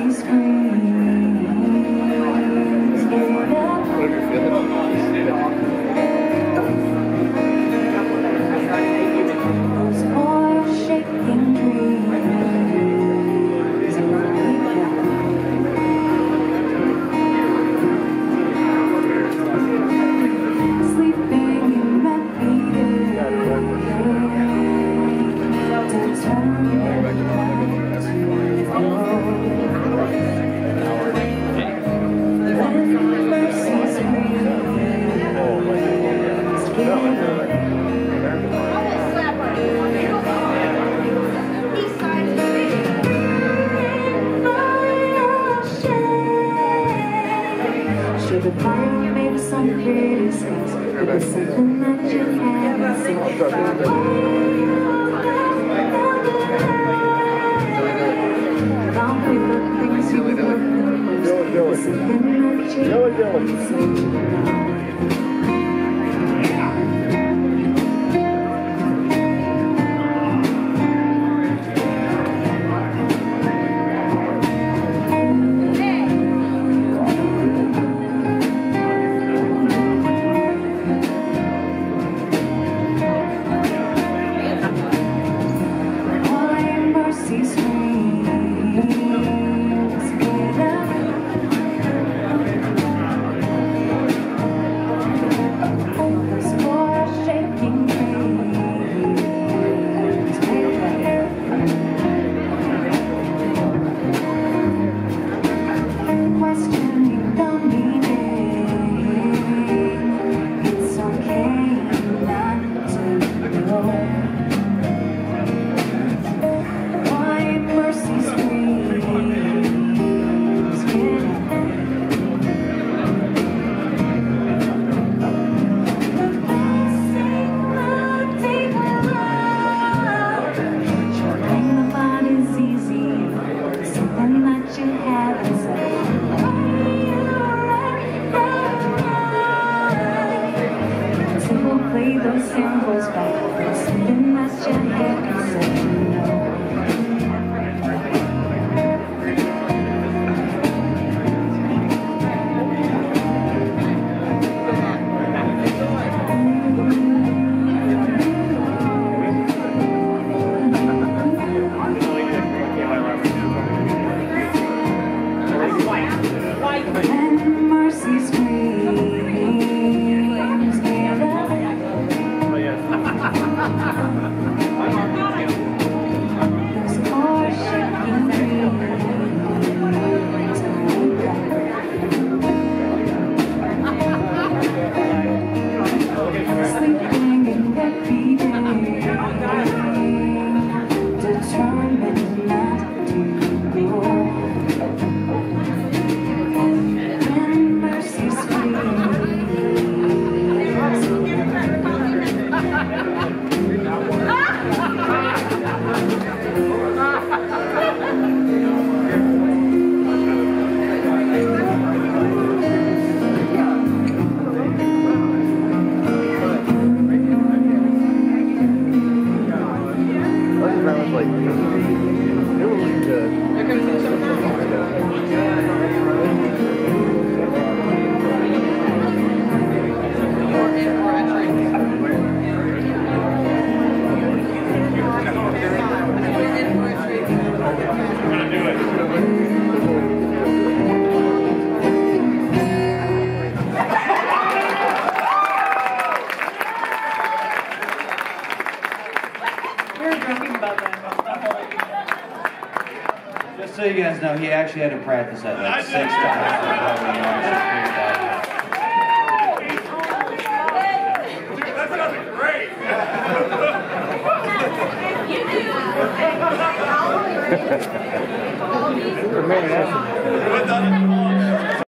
empty screen. With a fire, some pretty skies. Maybe something that you seen. Gone with the things you most. Something that you seen. Those symbols back Something that you haven't I'm not going to so you guys know, he actually had to practice that like six times. That's great. You do.